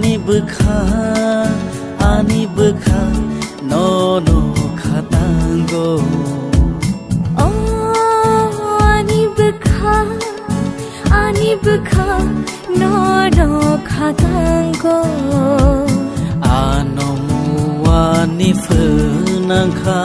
bukha ani bukha no no khatango oh ani bukha ani bukha no no khatango ano muani phunang kha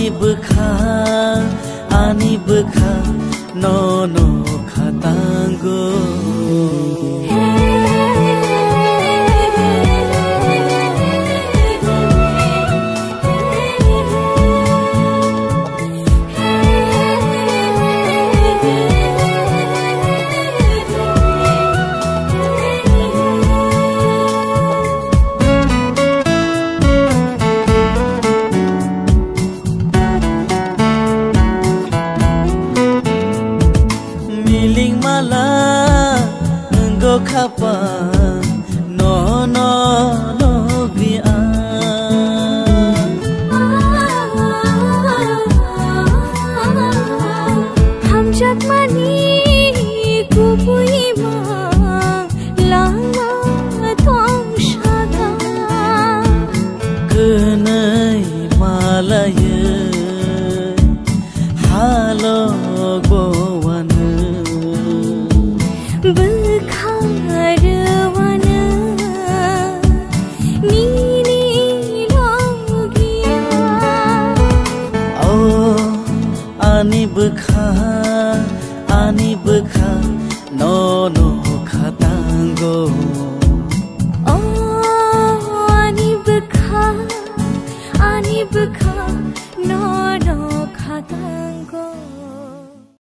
ani bekha ani bekha nono no khatanggo ning mala ngo khapa no no no gria ham chak mani আনি বখা আনি বখা ন খাতাঙ্গ আনি বখা আনি বখা ন ন খাতাঙ্গ